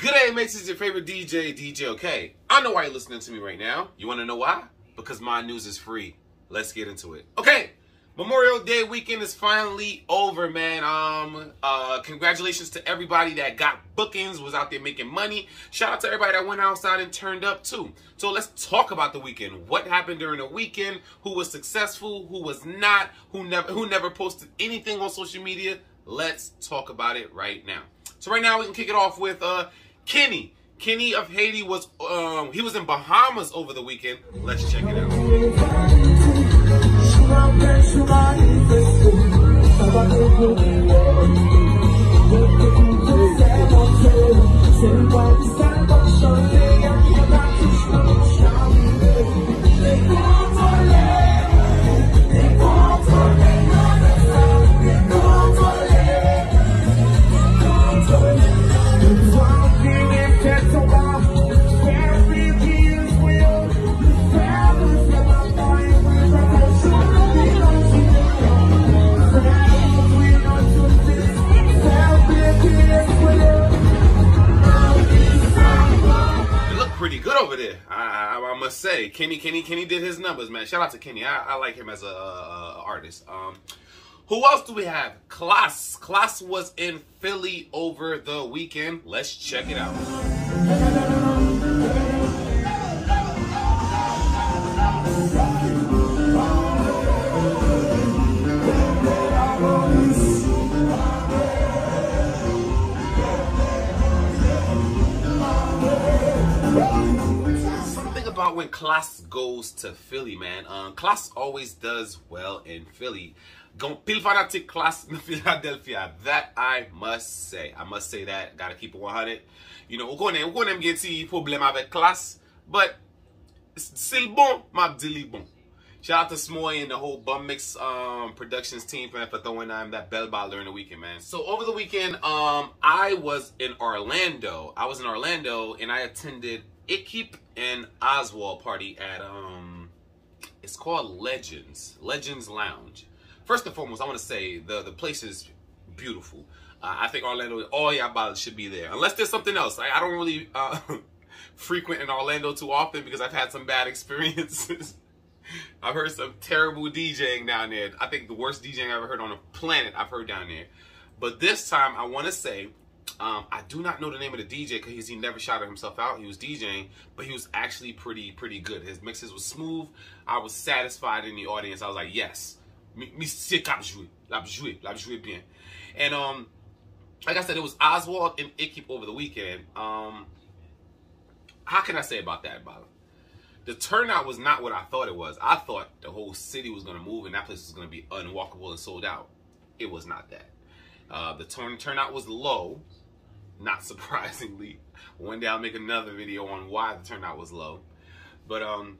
Good mates. It's your favorite DJ, DJ OK. I know why you're listening to me right now. You want to know why? Because my news is free. Let's get into it. Okay. Memorial Day weekend is finally over, man. Um, uh, congratulations to everybody that got bookings, was out there making money. Shout out to everybody that went outside and turned up too. So let's talk about the weekend. What happened during the weekend? Who was successful? Who was not? Who never? Who never posted anything on social media? Let's talk about it right now. So right now we can kick it off with uh, Kenny. Kenny of Haiti was um, he was in Bahamas over the weekend. Let's check it out. Kenny, Kenny, Kenny did his numbers, man. Shout out to Kenny. I, I like him as a, uh artist. Um, who else do we have? Klass. Klass was in Philly over the weekend. Let's check it out. About when Klass goes to Philly, man. Um, always does well in Philly. Gon pil fanatic Klass in Philadelphia. That I must say. I must say that. Gotta keep it 100. You know, konen, ou konen gen ti problem avek Klass. But, sil bon, map dili bon. Shout out to Smoy and the whole Bum Mix um, Productions team for, for throwing um, that bell ball during the weekend, man. So over the weekend, um, I was in Orlando. I was in Orlando and I attended Ikip and Oswald party at um, it's called Legends, Legends Lounge. First and foremost, I want to say the the place is beautiful. Uh, I think Orlando, all y'all about should be there, unless there's something else. I, I don't really uh, frequent in Orlando too often because I've had some bad experiences. I've heard some terrible DJing down there. I think the worst DJing I ever heard on the planet I've heard down there. But this time, I want to say, um, I do not know the name of the DJ because he never shouted himself out. He was DJing, but he was actually pretty pretty good. His mixes was smooth. I was satisfied in the audience. I was like, yes, cap bien. And um, like I said, it was Oswald and Ikip over the weekend. Um, how can I say about that, Bala? the turnout was not what I thought it was. I thought the whole city was going to move and that place was going to be unwalkable and sold out. It was not that. Uh, the turn turnout was low, not surprisingly. One day I'll make another video on why the turnout was low. But um,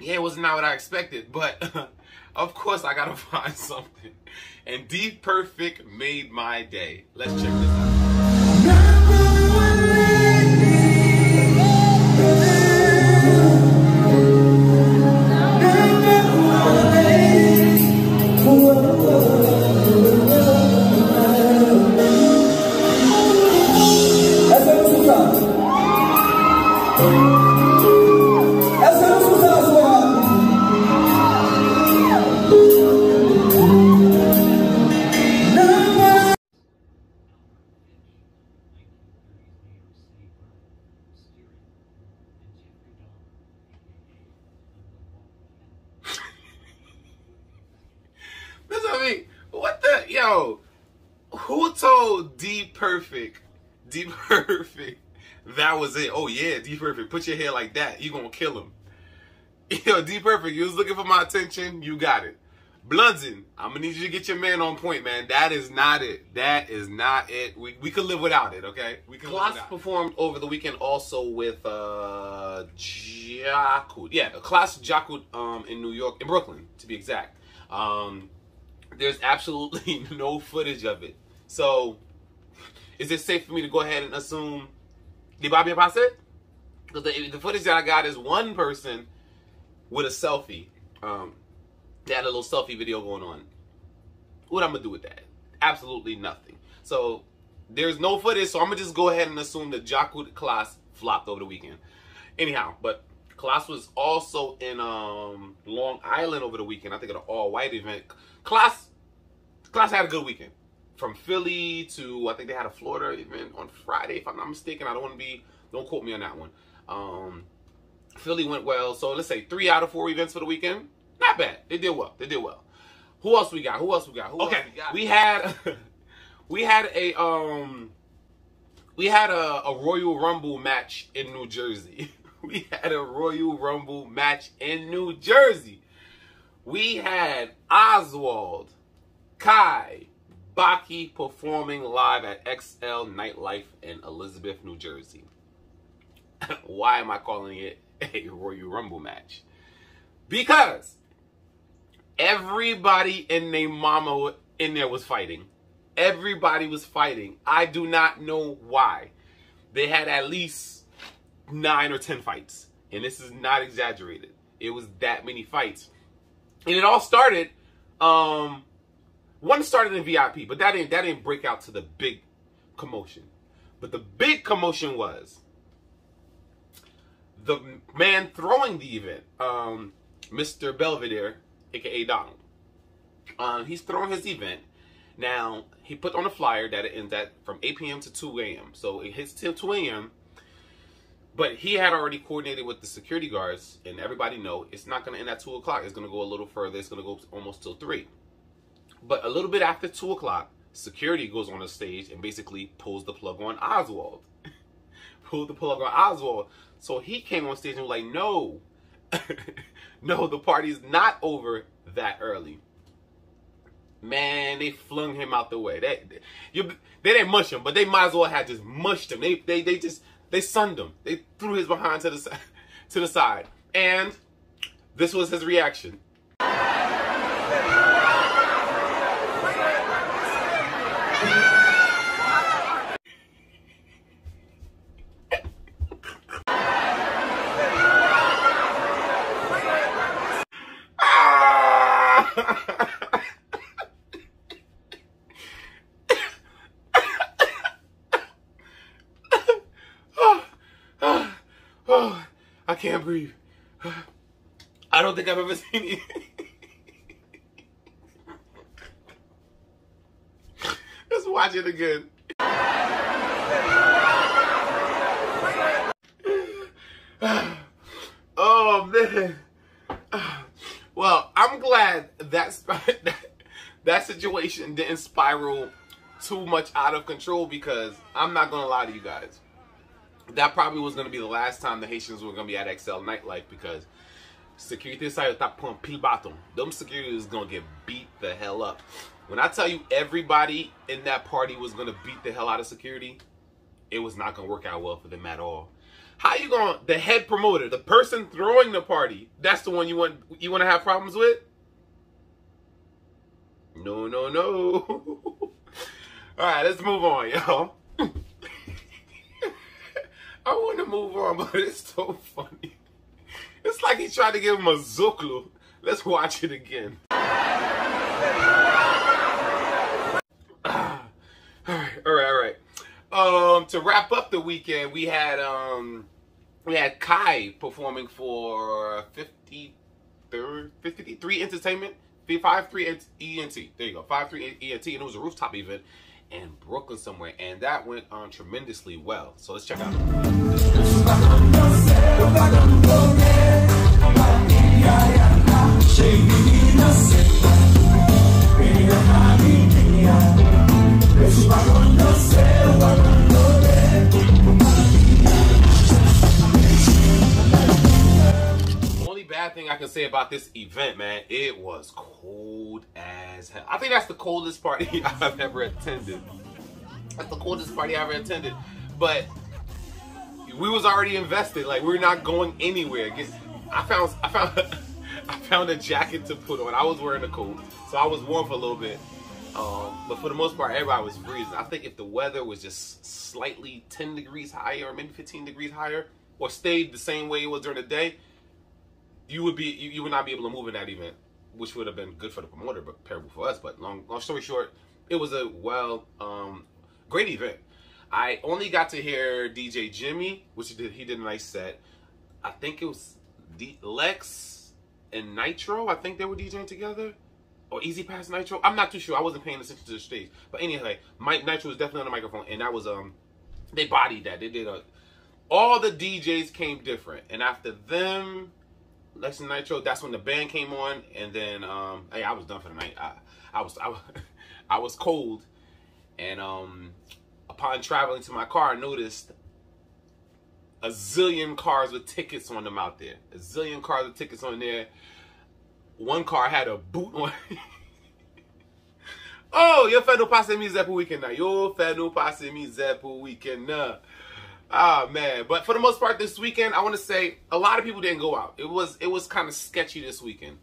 yeah, it was not what I expected. But of course I gotta find something. And D Perfect made my day. Let's check this out. Perfect? D Perfect. That was it. Oh yeah, D Perfect. Put your hair like that. You gonna kill him. Yo, D Perfect. You was looking for my attention. You got it. Blunzen, I'm gonna need you to get your man on point, man. That is not it. That is not it. We, we could live without it, okay? We can. Klass performed over the weekend also with uh Jakut. Yeah, Klass Jakut um in New York, in Brooklyn, to be exact. Um, there's absolutely no footage of it. So, is it safe for me to go ahead and assume the Bobby Passe? Because the, the footage that I got is one person with a selfie. Um, they had a little selfie video going on. What I'm gonna do with that? Absolutely nothing. So there's no footage, so I'm gonna just go ahead and assume that Jacques Klass flopped over the weekend. Anyhow, but Klass was also in um, Long Island over the weekend. I think at an all-white event. Klass, Klass had a good weekend. From Philly to I think they had a Florida event on Friday, if I'm not mistaken. I don't want to be, don't quote me on that one. Um, Philly went well. So let's say three out of four events for the weekend. Not bad. They did well. They did well. Who else we got? Who else we got? Who Okay, else we, got? we had we had a um we had a, a Royal Rumble match in New Jersey. We had a Royal Rumble match in New Jersey. We had Oswald, Kai, Baky performing live at XL Nightlife in Elizabeth, New Jersey. Why am I calling it a Royal Rumble match? Because everybody in their mama in there was fighting. Everybody was fighting. I do not know why. They had at least nine or ten fights. And this is not exaggerated. It was that many fights. And it all started, um, one started in VIP, but that didn't that didn't break out to the big commotion. But the big commotion was the man throwing the event, um, Mr. Belvedere, aka Donald. Um, he's throwing his event. Now he put on a flyer that it ends at from 8 p.m. to 2 a.m. So it hits till 2 a.m. But he had already coordinated with the security guards, and everybody know it's not going to end at two o'clock. It's going to go a little further. It's going to go almost till three. But a little bit after two o'clock, security goes on the stage and basically pulls the plug on Oswald. Pulled the plug on Oswald. So he came on stage and was like, "No, no, the party's not over that early." Man, they flung him out the way. They, they, you, they didn't mush him, but they might as well have just mushed him. They, they, they just they sunned him. They threw his behind to the side, to the side, and this was his reaction. Can't breathe. I don't think I've ever seen it. Let's watch it again. oh man. Well, I'm glad that that situation didn't spiral too much out of control because I'm not gonna lie to you guys that probably was going to be the last time the Haitians were going to be at XL Nightlife because security side top point pile bâton. Them security is going to get beat the hell up. When I tell you everybody in that party was going to beat the hell out of security, it was not going to work out well for them at all. How you going to, the head promoter, the person throwing the party, that's the one you want you want to have problems with? No, no, no. all right, let's move on, y'all. I want to move on, but it's so funny. It's like he tried to give him a zuklu. Let's watch it again. all right, all right, all right. Um, to wrap up the weekend, we had um, we had Kai performing for 53, 53 Entertainment, 53 ENT. There you go, 53 ENT, and it was a rooftop event in Brooklyn somewhere, and that went on tremendously well. So let's check out. About this event, man, it was cold as hell. I think that's the coldest party I've ever attended. That's the coldest party I've ever attended. But we was already invested. Like we're not going anywhere. I found I found I found a jacket to put on. I was wearing a coat, so I was warm for a little bit. Um, but for the most part, everybody was freezing. I think if the weather was just slightly 10 degrees higher, or maybe 15 degrees higher, or stayed the same way it was during the day, you would be you, you would not be able to move in that event, which would have been good for the promoter, but terrible for us. But long long story short, it was a well um, great event. I only got to hear DJ Jimmy, which he did. He did a nice set. I think it was D- Lex and Nitro. I think they were DJing together, or Easy Pass Nitro. I'm not too sure. I wasn't paying attention to the stage. But anyway, Mike Nitro was definitely on the microphone, and that was um, they bodied that. They did a. All the DJs came different, and after them, Lex Nitro. That's when the band came on, and then um, hey, I was done for the night. I, I was I, was- I was cold, and um, upon traveling to my car, I noticed a zillion cars with tickets on them out there. A zillion cars with tickets on there. One car had a boot on. oh, eu fé no passe mi pro weekend now. Yo fé no passe mi pro weekend. Ah man, but for the most part this weekend, I want to say a lot of people didn't go out. It was it was kind of sketchy this weekend.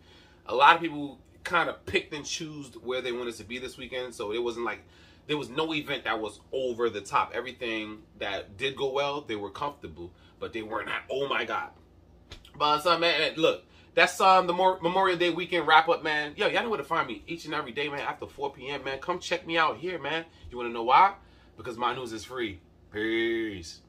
A lot of people kind of picked and chose where they wanted to be this weekend, so it wasn't like there was no event that was over the top. Everything that did go well, they were comfortable, but they weren't. Oh my god! But son, man, look, that's um the Mor- Memorial Day weekend wrap up, man. Yo, y'all know where to find me each and every day, man. After 4 p.m., man, come check me out here, man. You want to know why? Because my news is free. Peace.